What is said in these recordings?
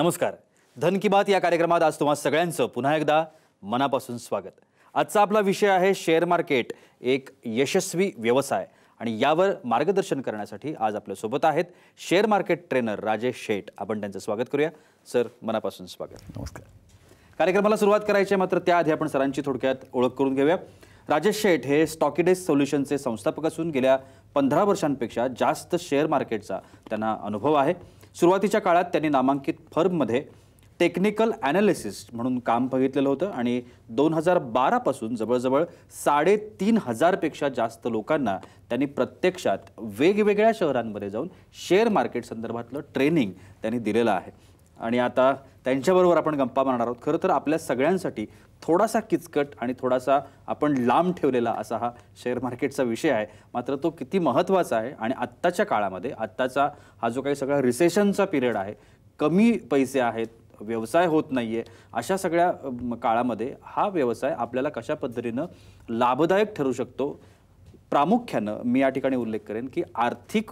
नमस्कार. धन की बात या कार्यक्रमात आज तुम्हा सगळ्यांचं पुन्हा एकदा मनापासून स्वागत. आजचा आपला विषय आहे शेअर मार्केट एक यशस्वी व्यवसाय. आणि यावर मार्गदर्शन करण्यासाठी आज आपल्यासोबत आहेत share market trainer Rajesh Sheth. आपण त्यांचं स्वागत करूया. सर मनापासून स्वागत. नमस्कार. कार्यक्रमाला सुरुवात करायची आहे मात्र त्याआधी आपण सरांची थोडक्यात ओळख करून घेऊया. राजेश शेठ हे स्टॉकिडेस सोल्युशनचे संस्थापक असून गेल्या पंधरा वर्षांपेक्षा जास्त शेअर मार्केटचा त्यांना अनुभव आहे. सुरुवातीच्या काळात त्यांनी नामांकित फर्ममध्ये टेक्निकल ॲनालिसिस्ट म्हणून काम बघितलेलं होतं आणि दोन हजार बारापासून जवळजवळ साडेतीन हजारपेक्षा जास्त लोकांना त्यांनी प्रत्यक्षात वेगवेगळ्या शहरांमध्ये जाऊन शेअर मार्केट संदर्भातलं ट्रेनिंग त्यांनी दिलेलं आहे. आणि आता त्यांच्याबरोबर आपण गप्पा मारणार आहोत. खरं तर आपल्या सगळ्यांसाठी थोडासा किचकट आणि थोडासा आपण लांब ठेवलेला असा हा शेअर मार्केटचा विषय आहे. मात्र तो किती महत्त्वाचा आहे आणि आत्ताच्या काळामध्ये आत्ताचा हा जो काही सगळा रिसेशनचा पिरियड आहे कमी पैसे आहेत व्यवसाय होत नाही आहे अशा सगळ्या काळामध्ये हा व्यवसाय आपल्याला कशा पद्धतीनं लाभदायक ठरू शकतो? प्रामुख्यानं मी या ठिकाणी उल्लेख करेन की आर्थिक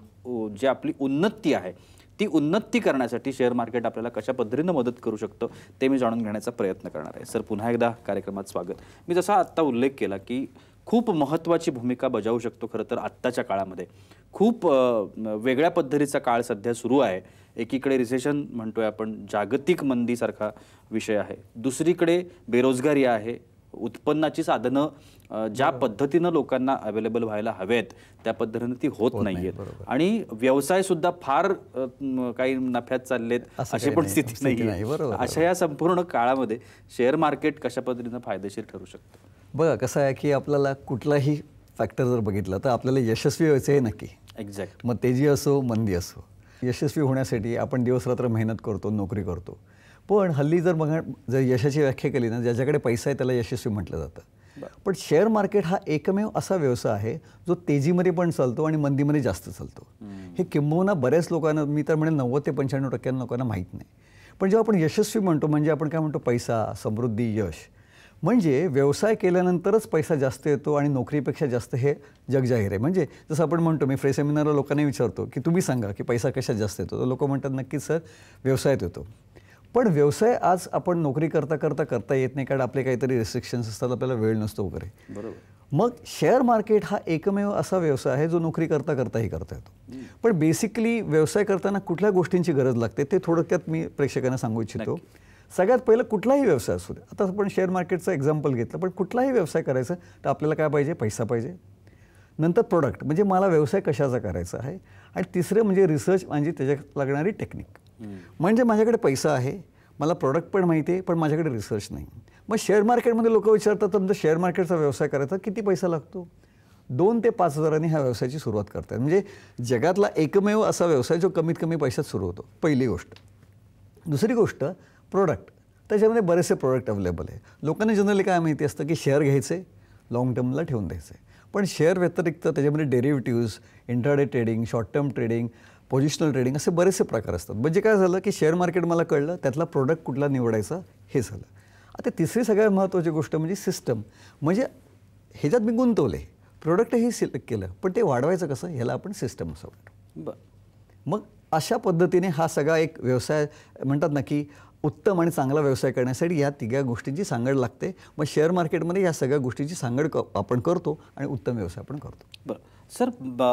जी आपली उन्नती आहे ती उन्नती करण्यासाठी शेअर मार्केट आपल्याला कशा पद्धतीनं मदत करू शकतं ते मी जाणून घेण्याचा प्रयत्न करणार आहे. सर पुन्हा एकदा कार्यक्रमात स्वागत. मी जसा आत्ता उल्लेख केला की खूप महत्त्वाची भूमिका बजावू शकतो खरं तर आत्ताच्या काळामध्ये. खूप वेगळ्या पद्धतीचा काळ सध्या सुरू आहे. एकीकडे रिसेशन म्हणतोय आपण जागतिक मंदीसारखा विषय आहे. दुसरीकडे बेरोजगारी आहे. उत्पन्नाची साधनं ज्या पद्धतीनं लोकांना अवेलेबल व्हायला हवेत त्या पद्धतीनं ती होत नाहीयेत. आणि व्यवसाय सुद्धा फार काही नफ्यात चाललेत अशी पण स्थिती नाही, अशा या संपूर्ण काळामध्ये शेअर मार्केट कशा पद्धतीनं फायदेशीर ठरू शकतं? बघा कसं आहे की आपल्याला कुठलाही फॅक्टर जर बघितला तर आपल्याला यशस्वी व्हायचं आहे नक्की. एक्झॅक्ट मग तेजी असो मंदी असो. यशस्वी होण्यासाठी आपण दिवसरात्र मेहनत करतो नोकरी करतो. पण हल्ली जर बघा जर यशाची व्याख्या केली ना ज्याच्याकडे पैसा आहे त्याला यशस्वी म्हटलं जातं. पण शेअर मार्केट हा एकमेव असा व्यवसाय आहे जो तेजीमध्ये पण चालतो आणि मंदीमध्ये जास्त चालतो. हे किंबहुना बऱ्याच लोकांना मी तर म्हणेल नव्वद ते पंच्याण्णव टक्क्यांना लोकांना माहीत नाही. पण जेव्हा आपण यशस्वी म्हणतो म्हणजे आपण काय म्हणतो पैसा समृद्धी यश म्हणजे व्यवसाय केल्यानंतरच पैसा जास्त येतो आणि नोकरीपेक्षा जास्त हे जग जाहीर आहे. म्हणजे जसं आपण म्हणतो मी फ्री सेमिनारला लोकांना विचारतो की तुम्ही सांगा की पैसा कशात जास्त येतो? तर लोक म्हणतात नक्कीच सर व्यवसायात येतो. पण व्यवसाय आज आपण नोकरी करता करता करता येत नाही कारण आपले काहीतरी रिस्ट्रिक्शन्स असतात आपल्याला वेळ नसतो वगैरे. बरोबर. मग शेअर मार्केट हा एकमेव असा व्यवसाय आहे जो नोकरी करता करताही करता येतो. पण बेसिकली व्यवसाय करताना कुठल्या गोष्टींची गरज लागते ते थोडक्यात मी प्रेक्षकांना सांगू इच्छितो. सगळ्यात पहिलं कुठलाही व्यवसाय असू दे. आता आपण शेअर मार्केटचं एक्झाम्पल घेतलं पण कुठलाही व्यवसाय करायचं तर आपल्याला काय पाहिजे? पैसा पाहिजे. नंतर प्रोडक्ट म्हणजे मला व्यवसाय कशाचा करायचा आहे? आणि तिसरं म्हणजे रिसर्च म्हणजे त्याच्यात लागणारी टेक्निक म्हणजे माझ्याकडे पैसा आहे मला प्रोडक्ट पण माहिती आहे पण माझ्याकडे रिसर्च नाही. मग शेअर मार्केटमध्ये लोक विचारतात तुमचा शेअर मार्केटचा व्यवसाय करायचा किती पैसा लागतो? दोन ते पाच हजारांनी ह्या व्यवसायाची सुरुवात करतात. म्हणजे जगातला एकमेव असा व्यवसाय जो कमीत कमी पैशात सुरू होतो पहिली गोष्ट. दुसरी गोष्ट प्रोडक्ट त्याच्यामध्ये बरेचसे प्रोडक्ट अवेलेबल आहे. लोकांना जनरली काय माहिती असतं की शेअर घ्यायचे लाँग टर्मला ठेवून द्यायचे. पण शेअर व्यतिरिक्त त्याच्यामध्ये derivatives intraday trading short term trading positional trading असे बरेचसे प्रकार असतात. म्हणजे काय झालं की शेअर मार्केट मला कळलं त्यातला प्रोडक्ट कुठला निवडायचा हे झालं. आता तिसरी सगळ्यात महत्त्वाची गोष्ट म्हणजे सिस्टम म्हणजे ह्याच्यात मी गुंतवले प्रोडक्टही सिलेक्ट केलं पण ते वाढवायचं कसं ह्याला आपण सिस्टम असं म्हणतो. बरं. मग अशा पद्धतीने हा सगळा एक व्यवसाय म्हणतात ना की उत्तम आणि चांगला व्यवसाय करण्यासाठी या तिघ्या गोष्टींची सांगड लागते. मग शेअर मार्केटमध्ये या सगळ्या गोष्टींची सांगड क आपण करतो आणि उत्तम व्यवसाय आपण करतो. बरं. सर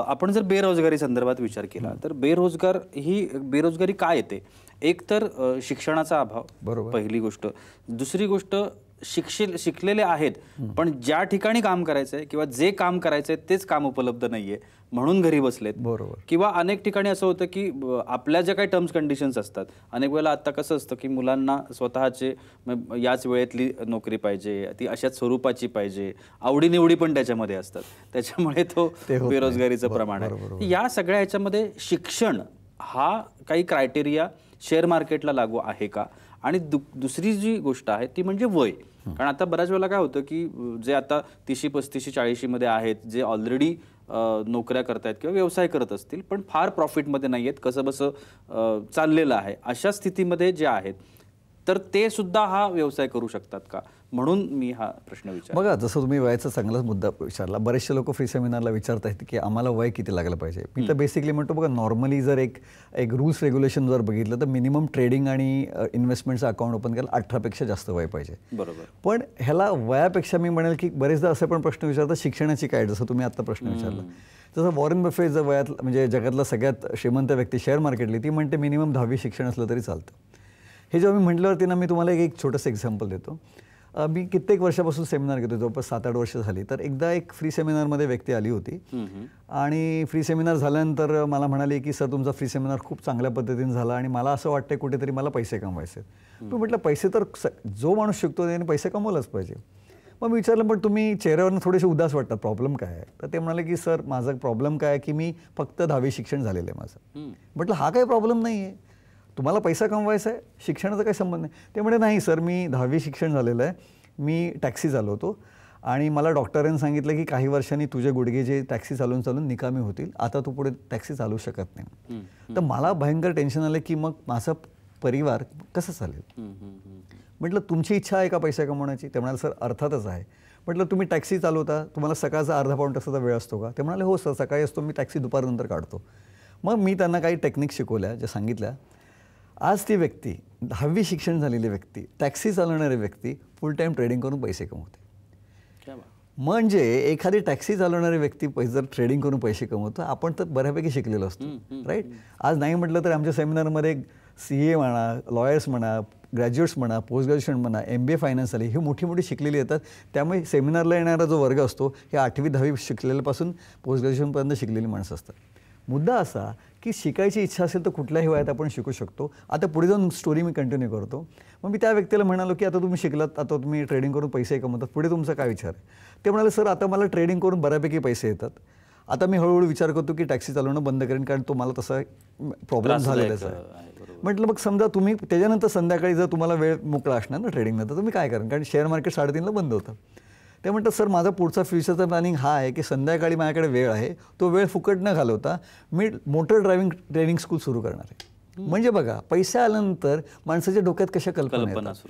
आपण जर बेरोजगारी संदर्भात विचार केला तर बेरोजगार ही बेरोजगारी काय येते? एक तर शिक्षणाचा अभाव बरोबर. पहिली गोष्ट. दुसरी गोष्ट शिक्षिल शिकलेले आहेत पण ज्या ठिकाणी काम करायचंय किंवा जे काम करायचंय तेच काम उपलब्ध नाहीये म्हणून घरी बसलेत. बरोबर. किंवा अनेक ठिकाणी असं होतं की आपल्या ज्या काही टर्म्स कंडिशन्स असतात अनेक वेळेला आता कसं असतं की मुलांना स्वतःचे याच वेळेतली नोकरी पाहिजे ती अशाच स्वरूपाची पाहिजे आवडीनिवडी पण त्याच्यामध्ये असतात. त्याच्यामुळे तो. बेरोजगारीचं प्रमाण आहे. या सगळ्या ह्याच्यामध्ये शिक्षण हा काही क्रायटेरिया शेअर मार्केटला लागू आहे का? आणि दु दुसरी जी गोष्ट आहे ती म्हणजे वय. कारण आता बऱ्याच वेळेला काय होतं की जे आता तिशी पस्तीशी चाळीशीमध्ये आहेत जे ऑलरेडी नोकऱ्या करतायत किंवा व्यवसाय करत असतील पण फार प्रॉफिटमध्ये नाही आहेत कसं बसं चाललेलं आहे. अशा स्थितीमध्ये जे आहेत तर ते सुद्धा हा व्यवसाय करू शकतात का? म्हणून मी हा प्रश्न विचार बघा जसं तुम्ही वयाचा चांगलाच मुद्दा विचारला बरेचसे लोक फ्री सेमिनारला विचारतात की आम्हाला वय किती लागलं पाहिजे? मी तर बेसिकली म्हणतो बघा नॉर्मली जर एक एक रूल्स रेग्युलेशन जर बघितलं तर मिनिमम ट्रेडिंग आणि इन्व्हेस्टमेंटचं अकाउंट ओपन करायला अठरापेक्षा जास्त वय पाहिजे. बरोबर. पण ह्याला वयापेक्षा मी म्हणेल की बरेचदा असे पण प्रश्न विचारतात शिक्षणाची काय जसं तुम्ही आत्ता प्रश्न विचारला. जसं वॉरेन बफे जर वयात म्हणजे जगातला सगळ्यात श्रीमंत व्यक्ती शेअर मार्केटली ती म्हणते मिनिमम दहावी शिक्षण असलं तरी चालतं. हे जेव्हा मी म्हटल्यावरती ना मी तुम्हाला एक एक छोटंसं एक्झाम्पल देतो. मी कित्येक वर्षापासून सेमिनार घेतो जवळपास सात आठ वर्ष झाली. तर एकदा एक फ्री सेमिनारमध्ये व्यक्ती आली होती. आणि फ्री सेमिनार झाल्यानंतर मला म्हणाली की सर तुमचा फ्री सेमिनार खूप चांगल्या पद्धतीने झाला आणि मला असं वाटतं कुठेतरी मला पैसे कमवायचे. मी म्हटलं पैसे तर जो माणूस शिकतो त्याने पैसे कमवलाच पाहिजे. मग मी विचारलं पण तुम्ही चेहऱ्यावरनं थोडेसे उदास वाटतात प्रॉब्लेम काय आहे? तर ते म्हणाले की सर माझा प्रॉब्लेम काय आहे की मी फक्त दहावी शिक्षण झालेलं आहे माझं. म्हटलं हा काही प्रॉब्लेम नाही आहे तुम्हाला पैसा कमवायचा आहे शिक्षणाचा काही संबंध नाही. ते म्हणे नाही सर मी दहावी शिक्षण झालेलं आहे. मी टॅक्सी चालवतो आणि मला डॉक्टरांनी सांगितलं की काही वर्षांनी तुझे गुडघे जे टॅक्सी चालवून चालून निकामी होतील. आता तू पुढे टॅक्सी चालवू शकत नाही. तर मला भयंकर टेन्शन आलं की मग माझा परिवार कसं चालेल? म्हटलं तुमची इच्छा आहे का पैसा कमवण्याची? ते म्हणाले सर अर्थातच आहे. म्हटलं तुम्ही टॅक्सी चालवता? तुम्हाला सकाळचा अर्धा पाऊण तासाचा वेळ असतो का? ते म्हणाले हो सर सकाळी असतो. मी टॅक्सी दुपारनंतर काढतो. मग मी त्यांना काही टेक्निक शिकवल्या ज्या सांगितल्या. आज ती व्यक्ती दहावी शिक्षण झालेली व्यक्ती टॅक्सी चालवणारी व्यक्ती फुल टाईम ट्रेडिंग करून पैसे कमवते. म्हणजे एखादी टॅक्सी चालवणारी व्यक्ती पैसे जर ट्रेडिंग करून पैसे कमवतो आपण तर बऱ्यापैकी शिकलेलो असतो राईट आज नाही म्हटलं तर आमच्या सेमिनारमध्ये सी ए म्हणा लॉयर्स म्हणा ग्रॅज्युएट्स म्हणा पोस्ट ग्रॅज्युएशन म्हणा एम बी ए फायनान्स आली ही मोठी मोठी शिकलेली येतात. त्यामुळे सेमिनारला येणारा जो वर्ग असतो हे आठवी दहावी शिकलेल्यापासून पोस्ट ग्रॅज्युएशनपर्यंत शिकलेली माणसं असतात. मुद्दा असा की शिकायची इच्छा असेल तर कुठल्याही वयात आपण शिकू शकतो. आता पुढे जाऊन स्टोरी मी कंटिन्यू करतो. मग मी त्या व्यक्तीला म्हणालो की आता तुम्ही शिकलात आता तुम्ही ट्रेडिंग करून पैसे कमवतात. पुढे तुमचा काय विचार आहे? ते म्हणाले सर आता मला ट्रेडिंग करून बऱ्यापैकी पैसे येतात. आता मी हळूहळू विचार करतो की टॅक्सी चालवणं बंद करेन कारण तो मला तसा प्रॉब्लेम झालेलाच आहे, म्हटलं मग समजा तुम्ही त्याच्यानंतर संध्याकाळी जर तुम्हाला वेळ मोकळा असणार ना ट्रेडिंगनंतर तुम्ही काय करा? कारण शेअर मार्केट साडेतीनला बंद होतं. ते म्हणतात सर माझा पुढचा फ्युचरचा प्लॅनिंग हा आहे की संध्याकाळी माझ्याकडे वेळ आहे तो वेळ फुकट न घालवता मी मोटर ड्रायव्हिंग ट्रेनिंग स्कूल सुरू करणार आहे. म्हणजे बघा पैसे आल्यानंतर माणसाच्या डोक्यात कशा कल्पना येतात.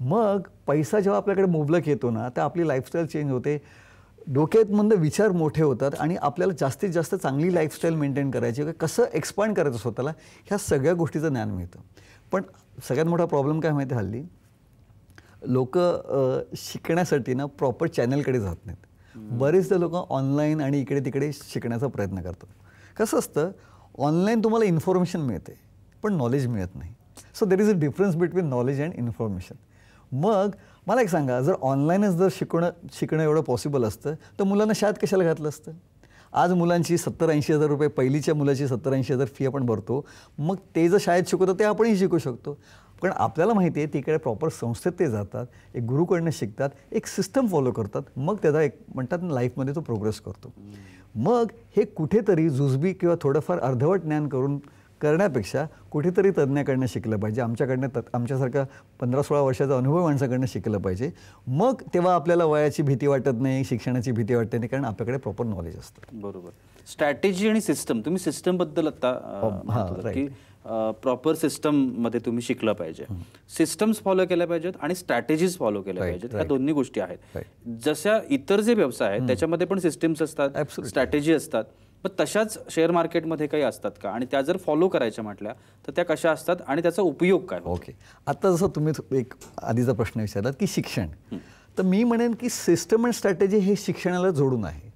मग पैसा जेव्हा आपल्याकडे मुबलक येतो ना तर आपली लाईफस्टाईल चेंज होते. डोक्यात मंद विचार मोठे होतात आणि आपल्याला जास्तीत जास्त चांगली लाईफस्टाईल मेंटेन करायची किंवा कसं एक्सपांड करायचं स्वतःला? ह्या सगळ्या गोष्टीचं ज्ञान मिळतं. पण सगळ्यात मोठा प्रॉब्लेम काय माहिती आहे हल्ली? लोक शिकण्यासाठी ना प्रॉपर चॅनलकडे जात नाहीत. बरेचदा लोक ऑनलाईन आणि इकडे तिकडे शिकण्याचा प्रयत्न करतात. कसं असतं ऑनलाईन तुम्हाला इन्फॉर्मेशन मिळते पण नॉलेज मिळत नाही. So there is a difference between knowledge and information मग मला एक सांगा जर ऑनलाईनच जर शिकणं शिकणं एवढं पॉसिबल असतं तर मुलांना शाळेत कशाला घातलं असतं? आज मुलांची सत्तर ऐंशी हजार रुपये पहिलीच्या मुलाची सत्तर ऐंशी हजार फी आपण भरतो. मग ते जर शाळेत शिकवतं ते आपणही शिकू शकतो. पण आपल्याला माहिती आहे तिकडे प्रॉपर संस्थेत ते जातात एक गुरुकडनं शिकतात एक सिस्टम फॉलो करतात मग त्याचा एक म्हणतात ना लाईफमध्ये तो प्रोग्रेस करतो. मग हे कुठेतरी जुजबी किंवा थोडंफार अर्धवट ज्ञान करून करण्यापेक्षा कुठेतरी तज्ज्ञाकडनं शिकलं पाहिजे. आमच्याकडनं त आमच्यासारखा पंधरा सोळा वर्षाचा अनुभव माणसाकडनं शिकलं पाहिजे. मग तेव्हा आपल्याला वयाची भीती वाटत नाही शिक्षणाची भीती वाटत नाही कारण आपल्याकडे प्रॉपर नॉलेज असतं. बरोबर. स्ट्रॅटेजी आणि सिस्टम तुम्ही सिस्टमबद्दल आता प्रॉपर सिस्टममध्ये तुम्ही शिकलं पाहिजे. सिस्टम्स फॉलो केल्या पाहिजेत आणि स्ट्रॅटेजीज फॉलो केल्या पाहिजेत. right. दोन्ही गोष्टी आहेत. जशा इतर जे व्यवसाय आहेत त्याच्यामध्ये पण सिस्टम्स असतात. स्ट्रॅटेजी असतात. पण तशाच शेअर मार्केटमध्ये काही असतात का? आणि त्या जर फॉलो करायच्या म्हटल्या तर त्या कशा असतात आणि त्याचा उपयोग काय? ओके आता जसं तुम्ही एक आधीचा प्रश्न विचारलात की शिक्षण. तर मी म्हणेन की सिस्टम अँड स्ट्रॅटेजी हे शिक्षणाला जोडून आहे.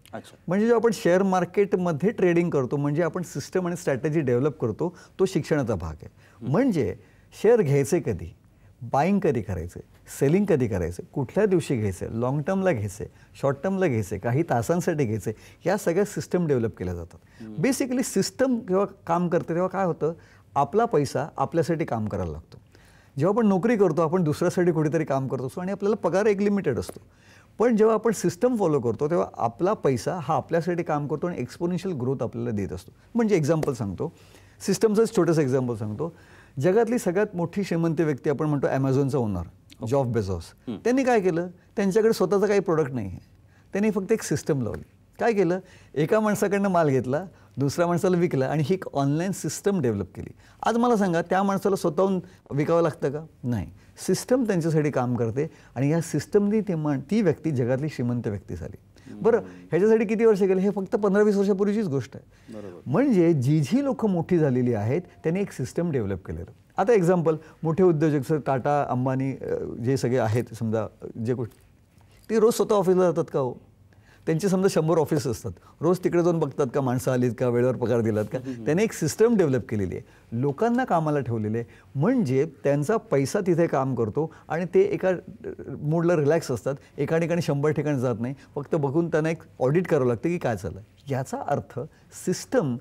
म्हणजे जेव्हा आपण शेअर मार्केटमध्ये ट्रेडिंग करतो म्हणजे आपण सिस्टम आणि स्ट्रॅटेजी डेव्हलप करतो तो शिक्षणाचा भाग आहे. म्हणजे शेअर घ्यायचे कधी? बाईंग कधी करायचे? सेलिंग कधी करायचे? कुठल्या दिवशी घ्यायचे? लॉंग टर्मला घ्यायचे? शॉर्ट टर्मला घ्यायचे? काही तासांसाठी घ्यायचे? या सगळ्या सिस्टम डेव्हलप केल्या जातात. बेसिकली सिस्टम जेव्हा काम करते तेव्हा काय होतं? आपला पैसा आपल्यासाठी काम करायला लागतो. जेव्हा आपण नोकरी करतो आपण दुसऱ्यासाठी कुठेतरी काम करत असतो आणि आपल्याला पगार एक लिमिटेड असतो. पण जेव्हा आपण सिस्टम फॉलो करतो तेव्हा आपला पैसा हा आपल्यासाठी काम करतो आणि एक्सपोनेन्शियल ग्रोथ आपल्याला देत असतो. म्हणजे एक्झाम्पल सांगतो. सिस्टमचंच छोटंसं एक्झाम्पल सांगतो. जगातली सगळ्यात मोठी श्रीमंत व्यक्ती आपण म्हणतो ॲमेझॉनचा ओनर जॉफ बेझॉस त्यांनी काय केलं? त्यांच्याकडे स्वतःचा काही प्रोडक्ट नाही आहे त्यांनी फक्त एक सिस्टम लावली. काय केलं? एका माणसाकडनं माल घेतला दुसऱ्या माणसाला विकला आणि ही एक ऑनलाईन सिस्टम डेव्हलप केली. आज मला सांगा त्या माणसाला स्वतःहून विकावं लागतं का? नाही. सिस्टम त्यांच्यासाठी काम करते आणि या सिस्टमनी ते मान ती व्यक्ती जगातली श्रीमंत व्यक्ती झाली. बरं ह्याच्यासाठी किती वर्ष गेले हे फक्त पंधरा वीस वर्षापूर्वीचीच गोष्ट आहे. म्हणजे जी जी लोक मोठी झालेली आहेत त्यांनी एक सिस्टम डेव्हलप केलेलं. आता एक्झाम्पल मोठे उद्योजक सर टाटा अंबानी जे सगळे आहेत समजा जे गोष्ट ते रोज स्वतः ऑफिसला जातात का हो? त्यांचे समजा शंभर ऑफिस असतात. रोज तिकडे जाऊन बघतात का माणसं आलीत का वेळेवर पगार दिलात का? त्याने एक सिस्टम डेव्हलप केलेली आहे. लोकांना कामाला ठेवलेले आहे. म्हणजे त्यांचा पैसा तिथे काम करतो आणि ते एका मूडला रिलॅक्स असतात. एका ठिकाणी शंभर ठिकाणी जात नाही. फक्त बघून त्यांना एक ऑडिट करावं लागतं की काय चाललं याचा अर्थ सिस्टम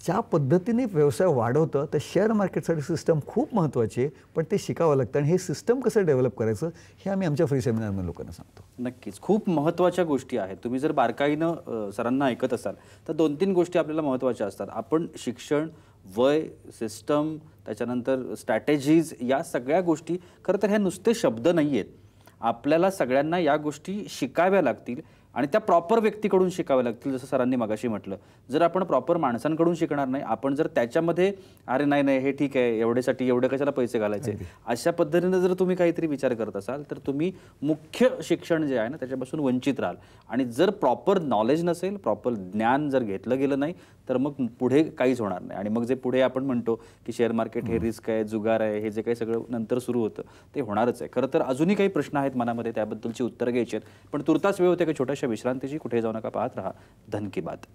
ज्या पद्धतीने व्यवसाय वाढवतं तर शेअर मार्केटसाठी सिस्टम खूप महत्त्वाची आहे पण ते शिकावं लागतं. आणि हे सिस्टम कसं डेव्हलप करायचं हे आम्ही आमच्या फ्री सेमिनारमध्ये लोकांना सांगतो. नक्कीच. खूप महत्त्वाच्या गोष्टी आहेत. तुम्ही जर बारकाईनं सरांना ऐकत असाल तर दोन तीन गोष्टी आपल्याला महत्त्वाच्या असतात. आपण शिक्षण वय सिस्टम त्याच्यानंतर स्ट्रॅटेजीज या सगळ्या गोष्टी खरं तर ह्या नुसते शब्द नाही आहेत आपल्याला सगळ्यांना या गोष्टी शिकाव्या लागतील. आणि त्या प्रॉपर व्यक्तीकडून शिकाव्या लागतील जसं सरांनी मगाशी म्हटलं. जर आपण प्रॉपर माणसांकडून शिकणार नाही आपण जर त्याच्यामध्ये अरे नाही नाही हे ठीक आहे एवढ्यासाठी एवढे कशाला पैसे घालायचे? अशा पद्धतीनं जर तुम्ही काहीतरी विचार करत असाल तर तुम्ही मुख्य शिक्षण जे आहे ना त्याच्यापासून वंचित राहाल. आणि जर प्रॉपर नॉलेज नसेल प्रॉपर ज्ञान जर घेतलं गेलं नाही तर मग पुढे काहीच होणार नाही. आणि मग जे पुढे आपण म्हणतो की शेअर मार्केट हे रिस्क आहे जुगार आहे हे जे काही सगळं नंतर सुरू होतं ते होणारच आहे. खरं तर अजूनही काही प्रश्न आहेत मनामध्ये त्याबद्दलची उत्तरं घ्यायची आहेत. पण तुर्तास वेळ होते का छोट्याशा विश्रांतीची? कुठे जाऊ नका पाहत राहा. धन की बात.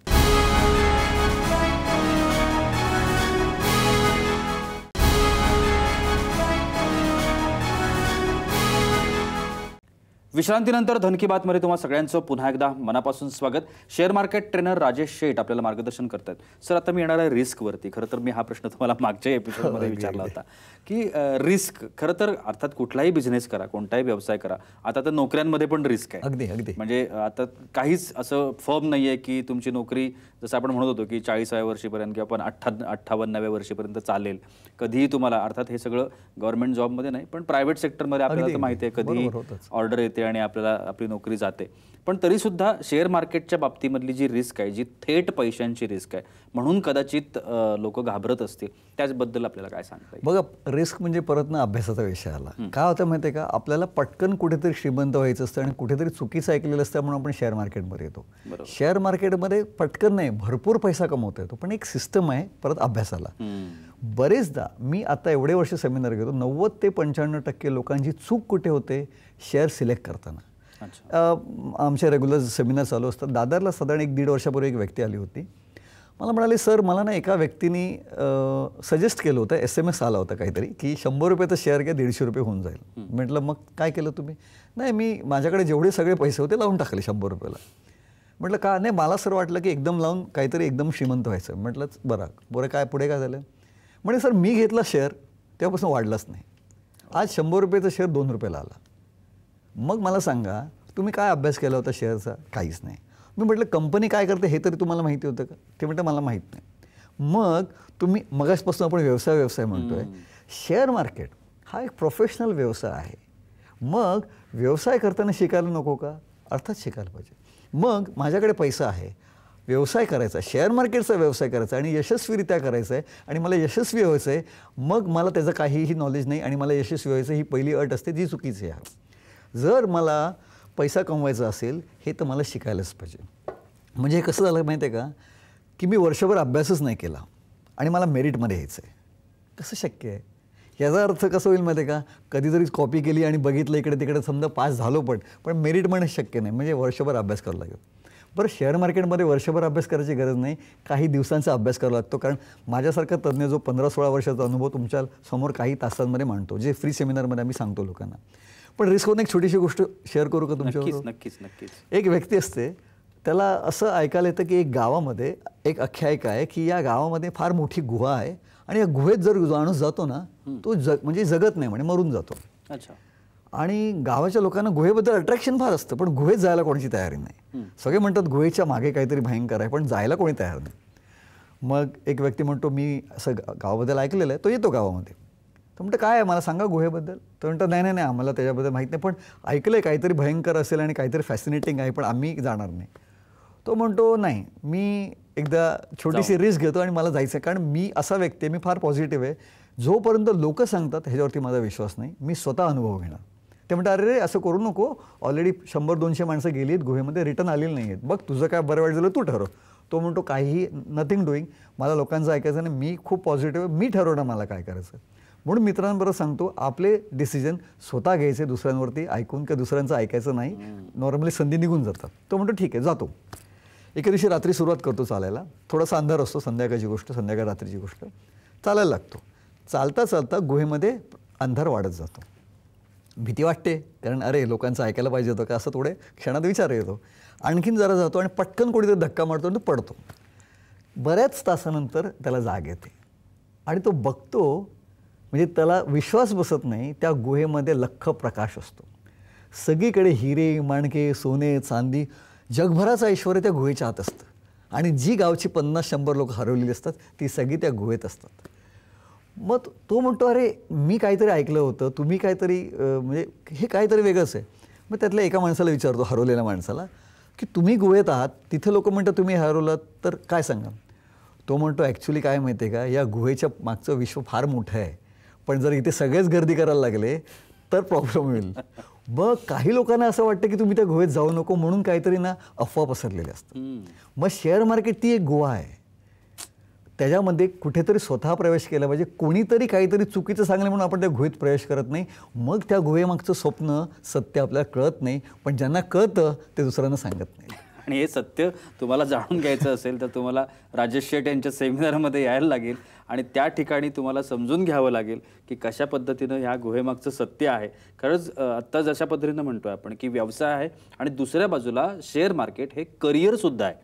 विश्रांतीनंतर धन की बातमध्ये तुम्हा सगळ्यांचं पुन्हा एकदा मनापासून स्वागत. Share market trainer Rajesh Sheth आपल्याला मार्गदर्शन करतात सर आता मी येणार आहे रिस्कवरती. खरं तर मी हा प्रश्न तुम्हाला मागच्या एपिसोडमध्ये विचारला होता की रिस्क खरं तर अर्थात कुठलाही बिझनेस करा कोणताही व्यवसाय करा आता तर नोकऱ्यांमध्ये पण रिस्क आहे. अगदी अगदी. म्हणजे आता काहीच असं फर्म नाही आहे की तुमची नोकरी जसं आपण म्हणत होतो की चाळीसाव्या वर्षीपर्यंत किंवा पण अठ्ठा अठ्ठावन्नाव्या वर्षीपर्यंत चालेल. कधीही तुम्हाला अर्थात हे सगळं गव्हर्नमेंट जॉबमध्ये नाही पण प्रायव्हेट सेक्टरमध्ये आपल्याला तर माहिती आहे कधी. ऑर्डर येते आणि आपल्याला आपली नोकरी जाते. पण तरी सुद्धा शेअर मार्केटच्या बाबतीमधली जी रिस्क आहे जी थेट पैशांची रिस्क आहे म्हणून कदाचित लोक घाबरत असतील. त्याचबद्दल आपल्याला काय सांगता बघा रिस्क म्हणजे परत ना अभ्यासाचा विषय आला. काय होतं माहिती आहे का? आपल्याला पटकन कुठेतरी श्रीमंत व्हायचं असतं आणि कुठेतरी चुकीचं ऐकलेलं असतं म्हणून आपण शेअर मार्केटमध्ये येतो. शेअर मार्केटमध्ये पटकन नाही भरपूर पैसा कमवता येतो पण एक सिस्टम आहे परत अभ्यासाला. बरेचदा मी आता एवढे वर्ष सेमिनार घेतो नव्वद ते पंच्याण्णव टक्के लोकांची चूक कुठे होते? शेअर सिलेक्ट करताना. आमचे रेग्युलर सेमिनार चालू असतात. दादरला साधारण एक दीड वर्षापूर्वी एक व्यक्ती आली होती. मला म्हणाले सर मला ना एका व्यक्तीने सजेस्ट केलं होतं एस एम एस आला होता काहीतरी की शंभर रुपयाचं शेअर घ्या दीडशे रुपये होऊन जाईल. म्हटलं मग काय केलं तुम्ही? नाही मी माझ्याकडे जेवढे सगळे पैसे होते लावून टाकले शंभर रुपयाला. म्हटलं का? नाही मला सर वाटलं की एकदम लावून काहीतरी एकदम श्रीमंत व्हायचं. म्हटलं बरं बरं काय पुढे काय झालं? म्हणजे सर मी घेतला शेअर तेव्हापासून वाढलाच नाही. आज शंभर रुपयाचा शेअर दोन रुपयाला आला. मग मला सांगा तुम्ही काय अभ्यास केला होता शेअरचा काहीच नाही. मी म्हटलं कंपनी काय करते? हे तरी तुम्हाला माहिती होतं का? ते म्हटलं मला माहीत नाही. मग तुम्ही मगासपासून आपण व्यवसाय व्यवसाय म्हणतोय. शेअर मार्केट हा एक प्रोफेशनल व्यवसाय आहे. मग व्यवसाय करताना शिकायला नको का? अर्थात शिकायला पाहिजे. मग माझ्याकडे पैसा आहे. व्यवसाय करायचा शेअर मार्केटचा व्यवसाय करायचा आणि यशस्वीरित्या करायचा आहे आणि मला यशस्वी व्हायचं आहे. मग मला त्याचं काहीही नॉलेज नाही आणि मला यशस्वी व्हायचं ही पहिली अट असते जी चुकीची आहे. जर मला पैसा कमवायचा असेल हे तर मला शिकायलाच पाहिजे. म्हणजे हे कसं झालं माहिती आहे का? की मी वर्षभर अभ्यासच नाही केला आणि मला मेरिटमध्ये यायचं आहे. कसं शक्य आहे? याचा अर्थ कसं होईल माहिती का? कधीतरी कॉपी केली आणि बघितलं इकडे तिकडे समजा पास झालो पण पण मेरिट म्हणणं शक्य नाही. म्हणजे वर्षभर अभ्यास करावा लागेल. बरं शेअर मार्केटमध्ये वर्षभर अभ्यास करायची गरज नाही. काही दिवसांचा अभ्यास करावा लागतो. कारण माझ्यासारखा तज्ज्ञ जो पंधरा सोळा वर्षाचा अनुभव तुमच्यासमोर काही तासांमध्ये मांडतो जे फ्री सेमिनारमध्ये आम्ही सांगतो लोकांना. पण रिस्कवरून एक छोटीशी गोष्ट शेअर करू का तुमच्या नक्कीच नक्कीच. एक व्यक्ती असते त्याला असं ऐकायला येतं की एक गावामध्ये एक आख्यायिका आहे की या गावामध्ये फार मोठी गुहा आहे. आणि या गुहेत जर माणूस जातो ना तो जग म्हणजे जगत नाही म्हणे मरून जातो. अच्छा. आणि गावाच्या लोकांना गुहेबद्दल अट्रॅक्शन फार असतं पण गुहेत जायला कोणाची तयारी नाही. सगळे म्हणतात गुहेच्या मागे काहीतरी भयंकर आहे पण जायला कोणी तयार नाही. मग एक व्यक्ती म्हणतो मी असं गावाबद्दल ऐकलेलं आहे. तो येतो गावामध्ये. तर म्हणतो काय आहे? मला सांगा गुहेबद्दल. तर म्हणतो नाही नाही नाही आम्हाला त्याच्याबद्दल माहीत नाही पण ऐकलं आहे काहीतरी भयंकर असेल आणि काहीतरी फॅसिनेटिंग आहे पण आम्ही जाणार नाही. तो म्हणतो नाही मी एकदा छोटीशी रिस्क घेतो आणि मला जायचं आहे कारण मी असा व्यक्ती आहे मी फार पॉझिटिव्ह आहे. जोपर्यंत लोक सांगतात ह्याच्यावरती माझा विश्वास नाही. मी स्वतः अनुभव घेणार. ते म्हणतात अरे रे असं करू नको. ऑलरेडी शंभर दोनशे माणसं गेली आहेत गुहेमध्ये रिटर्न आलेली नाही आहेत बघ तुझं काय बरं वाईट झालं तू ठरव. तो म्हणतो काहीही नथिंग डुईंग मला लोकांचं ऐकायचं नाही. मी खूप पॉझिटिव्ह आहे. मी ठरवणार मला काय करायचं. म्हणून मित्रांबरोबर सांगतो आपले डिसिजन स्वतः घ्यायचे दुसऱ्यांवरती ऐकून किंवा दुसऱ्यांचं ऐकायचं नाही. नॉर्मली संधी निघून जातात. तो म्हणतो ठीक आहे जातो. एके दिवशी रात्री सुरुवात करतो चालायला. थोडासा अंधार असतो संध्याकाळची गोष्ट संध्याकाळ रात्रीची गोष्ट. चालायला लागतो. चालता चालता गुहेमध्ये अंधार वाढत जातो. भीती वाटते कारण अरे लोकांचं ऐकायला पाहिजे होतं का? असं थोडे क्षणात विचार येतो. आणखीन जरा जातो आणि पटकन कोणीतरी धक्का मारतो आणि तो पडतो. बऱ्याच तासानंतर त्याला जाग येते. आणि तो बघतो म्हणजे त्याला विश्वास बसत नाही त्या गुहेमध्ये लख्ख प्रकाश असतो. सगळीकडे हिरे माणके सोने चांदी जगभराचं ऐश्वर त्या गुहेच्या आत असतं. आणि जी गावची पन्नास शंभर लोक हरवलेली असतात ती सगळी त्या गुहेत असतात. मग तो म्हणतो अरे मी काहीतरी ऐकलं होतं तुम्ही काहीतरी म्हणजे हे काहीतरी वेगळंच आहे. मग त्यातल्या एका माणसाला विचारतो हरवलेल्या माणसाला की तुम्ही गुहेत आहात तिथे लोक म्हणतात तुम्ही हरवलात तर काय सांगा तो म्हणतो ॲक्च्युली काय माहिती आहे का या गुहेच्या मागचं विश्व फार मोठं आहे. पण जर इथे सगळेच गर्दी करायला लागले तर प्रॉब्लेम होईल. मग काही लोकांना असं वाटतं की तुम्ही त्या गुहेत जाऊ नको म्हणून काहीतरी ना अफवा पसरलेले असतात. मग शेअर मार्केट ती एक गुहा आहे. त्याच्यामध्ये कुठेतरी स्वतः प्रवेश केला पाहिजे. कोणीतरी काहीतरी चुकीचं सांगलं म्हणून आपण त्या गुहेत प्रवेश करत नाही. मग त्या गुहेमागचं स्वप्न सत्य आपल्याला कळत नाही. पण ज्यांना कळतं ते दुसऱ्यांना सांगत नाही. आणि हे सत्य तुम्हाला जाणून घ्यायचं असेल तर तुम्हाला राजेश शेट यांच्या सेमिनारमध्ये यायला लागेल. आणि त्या ठिकाणी तुम्हाला समजून घ्यावं लागेल की कशा पद्धतीनं ह्या गुहेमागचं सत्य आहे. खरंच आत्ता जशा पद्धतीनं म्हणतोय आपण की व्यवसाय आहे आणि दुसऱ्या बाजूला शेअर मार्केट हे करिअरसुद्धा आहे.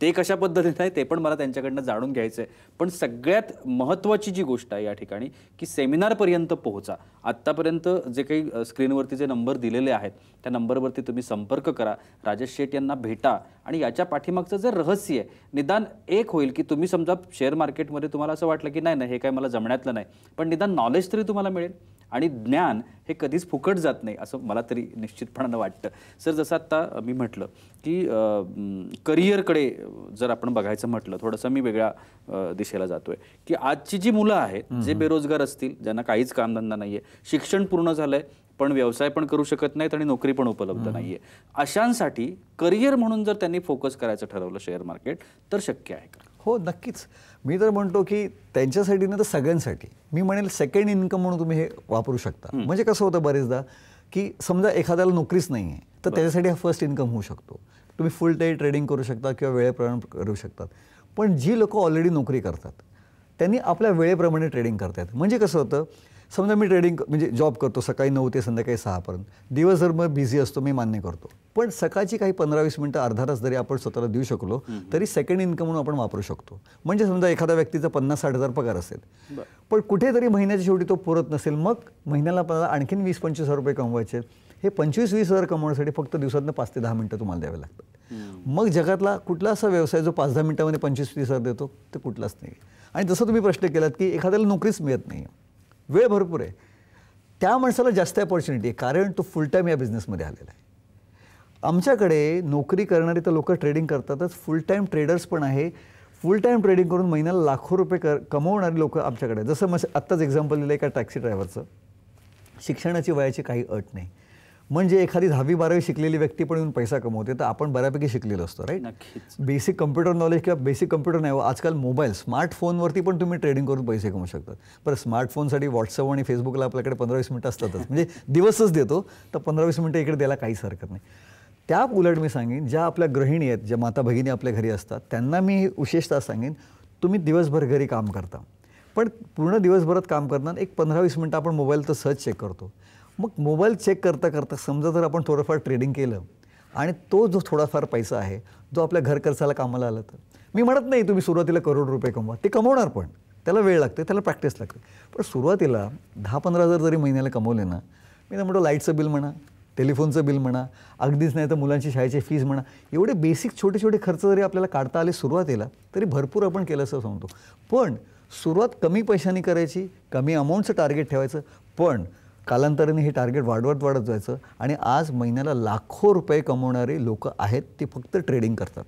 ते कशा पद्धतीने आहे ते पण मला त्यांच्याकडनं जाणून घ्यायचं आहे पण सगळ्यात महत्त्वाची जी गोष्ट आहे या ठिकाणी की सेमिनारपर्यंत पोहोचा. आत्तापर्यंत जे काही स्क्रीनवरती जे नंबर दिलेले आहेत त्या नंबरवरती तुम्ही संपर्क करा. राजेश शेठ यांना भेटा. आणि याच्या पाठीमागचं जे रहस्य आहे निदान एक होईल की तुम्ही समजा शेअर मार्केटमध्ये तुम्हाला असं वाटलं की नाही नाही हे काय मला जमण्यातलं नाही. पण निदान नॉलेज तरी तुम्हाला मिळेल. आणि ज्ञान हे कधीच फुकट जात नाही असं मला तरी निश्चितपणानं वाटतं. सर जसं आत्ता मी म्हटलं की करिअरकडे जर आपण बघायचं म्हटलं थोडंसं मी वेगळ्या दिशेला जातोय. की आजची जी मुलं आहेत जे बेरोजगार असतील ज्यांना काहीच कामधंदा नाहीये शिक्षण पूर्ण झालंय पण व्यवसाय पण करू शकत नाहीत आणि नोकरी पण उपलब्ध नाहीये. अशांसाठी करिअर म्हणून जर त्यांनी फोकस करायचं ठरवलं शेअर मार्केट तर शक्य आहे का? हो नक्कीच. मी तर म्हणतो की त्यांच्यासाठी ना तर सगळ्यांसाठी. मी म्हणेल सेकंड इन्कम म्हणून तुम्ही हे वापरू शकता. म्हणजे कसं होतं बरेचदा की समजा एखाद्याला नोकरीच नाही आहे तर त्याच्यासाठी हा फर्स्ट इन्कम होऊ शकतो. तुम्ही फुल डे ट्रेडिंग करू शकता किंवा वेळेप्रमाणे करू शकतात. पण जी लोकं ऑलरेडी नोकरी करतात त्यांनी आपल्या वेळेप्रमाणे ट्रेडिंग करतायत. म्हणजे कसं होतं समजा मी ट्रेडिंग म्हणजे जॉब करतो सकाळी नऊ ते संध्याकाळी सहापर्यंत दिवसभर मग बिझी असतो मी मान्य करतो. पण सकाळची काही पंधरा वीस मिनटं अर्धा तास जरी आपण स्वतःला देऊ शकलो तरी सेकंड इन्कम म्हणून आपण वापरू शकतो. म्हणजे समजा एखाद्या व्यक्तीचा पन्नास साठ हजार पगार असेल. पण कुठेतरी महिन्याच्या शेवटी तो पुरत नसेल मग महिन्याला आपल्याला आणखीन वीस पंचवीस हजार रुपये कमवायचे. हे पंचवीस वीस हजार कमवण्यासाठी फक्त दिवसातनं पाच ते दहा मिनटं तुम्हाला द्यावे लागतात. मग जगातला कुठला असा व्यवसाय जो पाच दहा मिनिटामध्ये पंचवीस तीस हजार देतो ते कुठलाच नाही आणि जसं तुम्ही प्रश्न केलात की एखाद्याला नोकरीच मिळत नाही वेळ भरपूर आहे. त्या माणसाला जास्त अपॉर्च्युनिटी आहे कारण तो फुल टाईम या बिझनेसमध्ये आलेला आहे. आमच्याकडे नोकरी करणारी तर लोक ट्रेडिंग करतातच फुल टाईम ट्रेडर्स पण आहे. फुल टाईम ट्रेडिंग करून महिन्याला लाखो रुपये कर कमवणारी लोक आमच्याकडे जसं मग आत्ताच एक्झाम्पल दिलं एका टॅक्सी ड्रायव्हरचं शिक्षणाची वयाची काही अट नाही. म्हणजे एखादी दहावी बारावी शिकलेली व्यक्ती पण येऊन पैसा कमवते तर आपण बऱ्यापैकी शिकलेलो असतो राईट बेसिक कम्प्युटर नॉलेज किंवा बेसिक कम्प्युटर नाही हो, आजकाल मोबाईल स्मार्टफोनवरती पण तुम्ही ट्रेडिंग करून पैसे कमवू शकतात. बरं स्मार्टफोनसाठी व्हॉट्सअप आणि फेसबुकला आपल्याकडे पंधरा वीस मिनटं असतातच. म्हणजे दिवसच देतो तर पंधरा वीस मिनटं इकडे द्यायला काहीच हरकत नाही. त्या उलट मी सांगेन ज्या आपल्या गृहिणी आहेत ज्या माता भगिनी आपल्या घरी असतात त्यांना मी विशेषतः सांगेन तुम्ही दिवसभर घरी काम करता. पण पूर्ण दिवसभरात काम करताना एक पंधरा वीस मिनटं आपण मोबाईल तर सहज चेक करतो. मग मोबाईल चेक करता करता समजा जर आपण थोडंफार ट्रेडिंग केलं आणि तो जो थोडाफार पैसा आहे जो आपल्या घर खर्चाला कामाला आला तर. मी म्हणत नाही तुम्ही सुरुवातीला करोड रुपये कमवा. ते कमवणार पण. त्याला वेळ लागते त्याला प्रॅक्टिस लागते. पण सुरुवातीला दहा पंधरा हजार जरी महिन्याला कमवले ना मी तर म्हणतो लाईटचं बिल म्हणा टेलिफोनचं बिल म्हणा अगदीच नाही तर मुलांची शाळेची फीज म्हणा. एवढे बेसिक छोटे छोटे खर्च जरी आपल्याला काढता आले सुरुवातीला तरी भरपूर आपण केलं असं सांगतो. पण सुरुवात कमी पैशांनी करायची कमी अमाऊंटचं टार्गेट ठेवायचं पण कालांतराने हे टार्गेट वाढवत वाढत जायचं आणि आज महिन्याला लाखो रुपये कमवणारे लोक आहेत ते फक्त ट्रेडिंग करतात.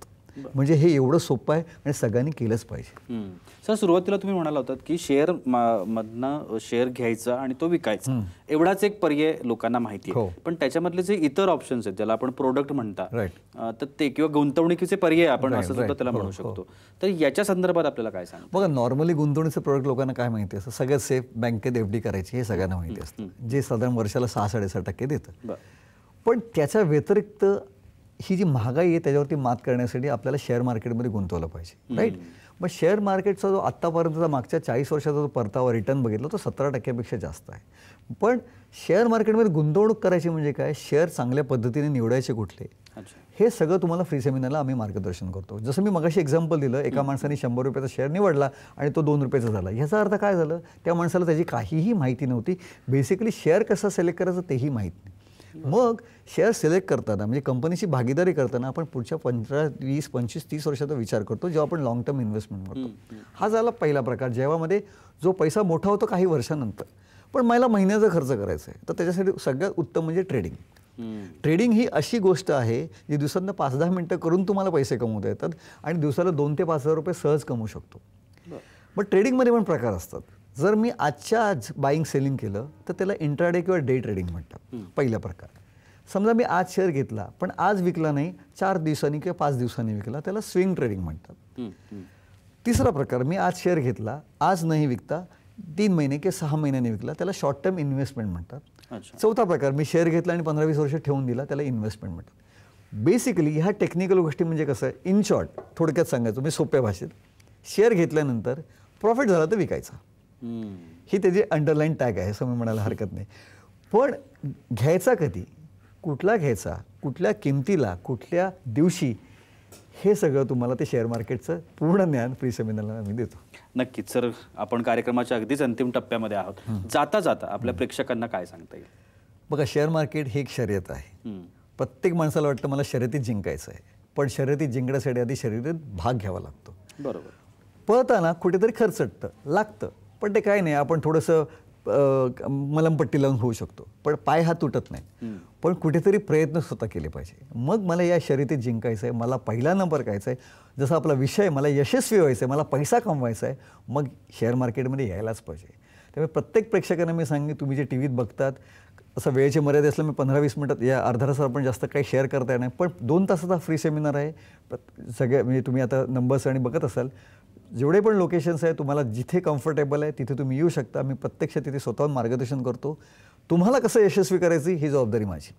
म्हणजे हे एवढं सोपं आहे आणि सगळ्यांनी केलंच पाहिजे. सर सुरुवातीला तुम्ही म्हणाला होतात की शेअर मधनं शेअर घ्यायचा आणि तो विकायचा. एवढाच एक पर्याय लोकांना माहिती आहे. हो. पण त्याच्यामधले जे इतर ऑप्शन्स आहेत ज्याला आपण प्रोडक्ट म्हणता तर ते किंवा गुंतवणुकीचे पर्याय आपण असं सुद्धा. त्याला हो, म्हणू हो. शकतो. तर याच्या संदर्भात आपल्याला काय सांग बघा नॉर्मली गुंतवणुकीचं प्रोडक्ट लोकांना काय माहिती असतं? सगळ्यात सेफ बँकेत एफ डी करायची हे सगळ्यांना माहिती असतं. जे साधारण वर्षाला सहा साडेसहा टक्के देतं. पण त्याच्या व्यतिरिक्त ही जी महागाई आहे त्याच्यावरती मात करण्यासाठी आपल्याला शेअर मार्केटमध्ये गुंतवलं पाहिजे राईट मग शेअर मार्केटचा जो आत्तापर्यंतचा मागच्या चाळीस वर्षाचा जो परतावा रिटर्न बघितला तो सतरा टक्क्यापेक्षा जास्त आहे. पण शेअर मार्केटमध्ये गुंतवणूक करायची म्हणजे काय? शेअर चांगल्या पद्धतीने निवडायचे कुठले? हे सगळं तुम्हाला फ्री सेमिनारला आम्ही मार्गदर्शन करतो. जसं मी मगाशी एक्झाम्पल दिलं एका माणसाने शंभर रुपयाचा शेअर निवडला आणि तो दोन रुपयाचा झाला. ह्याचा अर्थ काय झालं? त्या माणसाला त्याची काहीही माहिती नव्हती. बेसिकली शेअर कसा सिलेक्ट करायचं तेही माहीत नाही. मग शेअर सिलेक्ट करताना म्हणजे कंपनीची भागीदारी करताना आपण पुढच्या पंधरा वीस पंचवीस तीस वर्षाचा विचार करतो जेव्हा आपण लॉंग टर्म इन्व्हेस्टमेंट करतो हा झाला पहिला प्रकार जेव्हामध्ये जो पैसा मोठा होतो काही वर्षानंतर. पण मला महिन्याचा खर्च करायचा आहे तर त्याच्यासाठी सगळ्यात उत्तम म्हणजे ट्रेडिंग. ट्रेडिंग ही अशी गोष्ट आहे जी दिवसांना पाच दहा मिनटं करून तुम्हाला पैसे कमवता येतात आणि दिवसाला दोन ते पाच हजार रुपये सहज कमवू शकतो. मग ट्रेडिंगमध्ये पण प्रकार असतात. जर मी आजच्या आज बाईंग सेलिंग केलं तर त्याला इंट्राडे किंवा डे ट्रेडिंग म्हणतात. पहिला प्रकार. समजा मी आज शेअर घेतला पण आज विकला नाही चार दिवसांनी किंवा पाच दिवसांनी विकला त्याला स्विंग ट्रेडिंग म्हणतात. तिसरा प्रकार मी आज शेअर घेतला आज नाही विकता तीन महिने किंवा सहा महिन्यांनी विकला त्याला शॉर्ट टर्म इन्व्हेस्टमेंट म्हणतात. चौथा प्रकार मी शेअर घेतला आणि पंधरा वीस वर्ष ठेवून दिला त्याला इन्व्हेस्टमेंट म्हणतात. बेसिकली ह्या टेक्निकल गोष्टी म्हणजे कसं आहे? इन शॉर्ट थोडक्यात सांगायचं मी सोप्या भाषेत. शेअर घेतल्यानंतर प्रॉफिट झाला तर विकायचा. ही त्याची अंडरलाईन टॅग आहे असं मी म्हणायला हरकत नाही. पण घ्यायचा कधी? कुठला घ्यायचा? कुठल्या किमतीला? कुठल्या दिवशी? हे सगळं तुम्हाला ते शेअर मार्केटचं पूर्ण ज्ञान फ्री सेमिनारला आम्ही देतो. नक्कीच सर. आपण कार्यक्रमाच्या अगदीच अंतिम टप्प्यामध्ये आहोत. जाता जाता आपल्या प्रेक्षकांना काय सांगता येईल? बघा शेअर मार्केट ही एक शर्यत आहे. प्रत्येक माणसाला वाटतं मला शर्यतीत जिंकायचं आहे. पण शर्यतीत जिंकण्यासाठी आधी शर्यतीत भाग घ्यावा लागतो. बरोबर. पळताना कुठेतरी खर्चटतं लागतं. पण ते काय नाही आपण थोडंसं मलमपट्टी लावून होऊ शकतो. पण पाय हा तुटत नाही. पण कुठेतरी प्रयत्न स्वतः केले पाहिजे. मग मला या शर्यतीत जिंकायचं आहे मला पहिला नंबर करायचा आहे जसा आपला विषय मला यशस्वी व्हायचं आहे मला पैसा कमवायचा आहे मग शेअर मार्केटमध्ये यायलाच पाहिजे. त्यामुळे प्रत्येक प्रेक्षकांना मी सांगेन तुम्ही जे टी व्हीत बघतात असं वेळेची मर्यादा असलं मी पंधरा वीस मिनटात या अर्धा तासात आपण जास्त काही शेअर करता येणार नाही. पण दोन तासाचा फ्री सेमिनार आहे. सगळ्या म्हणजे तुम्ही आता नंबर्स आणि बघत असाल जेवढे पण लोकेशन्स आहे तुम्हाला जिथे कम्फर्टेबल आहे तिथे तुम्ही येऊ शकता. मी प्रत्यक्ष तिथे स्वतःहून मार्गदर्शन करतो. तुम्हाला कसं यशस्वी करायची ही जबाबदारी माझी.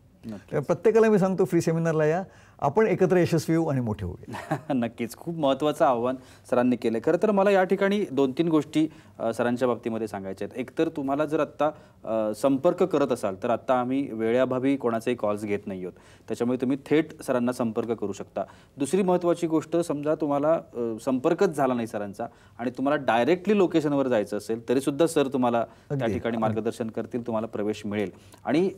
प्रत्येकाला मी सांगतो फ्री सेमिनारला या. आपण एकत्र यशस्वी होऊ आणि मोठे होऊया नक्कीच. खूप महत्त्वाचं आव्हान सरांनी केलं खरं तर मला या ठिकाणी दोन तीन गोष्टी सरांच्या बाबतीमध्ये सांगायच्या आहेत. एकतर तुम्हाला जर आत्ता संपर्क करत असाल तर आत्ता आम्ही वेळेअभावी कोणाचेही कॉल्स घेत नाही आहोत. त्याच्यामुळे तुम्ही थेट सरांना संपर्क करू शकता. दुसरी महत्त्वाची गोष्ट समजा तुम्हाला संपर्कच झाला नाही सरांचा आणि तुम्हाला डायरेक्टली लोकेशनवर जायचं असेल तरीसुद्धा सर तुम्हाला त्या ठिकाणी मार्गदर्शन करतील तुम्हाला प्रवेश मिळेल. आणि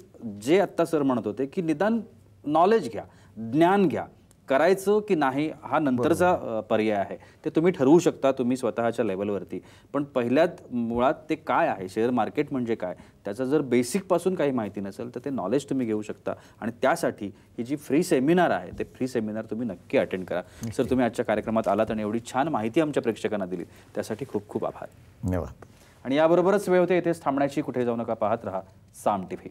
जे आत्ता सर म्हणत होते की निदान नॉलेज घ्या. ज्ञान घ्या. करायचं की नाही हा नंतरचा पर्याय आहे. ते तुम्ही ठरवू शकता तुम्ही स्वतःच्या लेवलवरती पण पहिल्यात मुळात ते काय आहे? शेअर मार्केट म्हणजे काय? त्याचं जर बेसिकपासून काही माहिती नसेल तर ते नॉलेज तुम्ही घेऊ शकता. आणि त्यासाठी ही जी फ्री सेमिनार आहे ते फ्री सेमिनार तुम्ही नक्की अटेंड करा. सर तुम्ही आजच्या कार्यक्रमात आलात आणि एवढी छान माहिती आमच्या प्रेक्षकांना दिली त्यासाठी खूप खूप आभार. धन्यवाद. आणि याबरोबरच वेळ होते इथेच थांबण्याची. कुठे जाऊ नका पाहत राहा. साम टी व्ही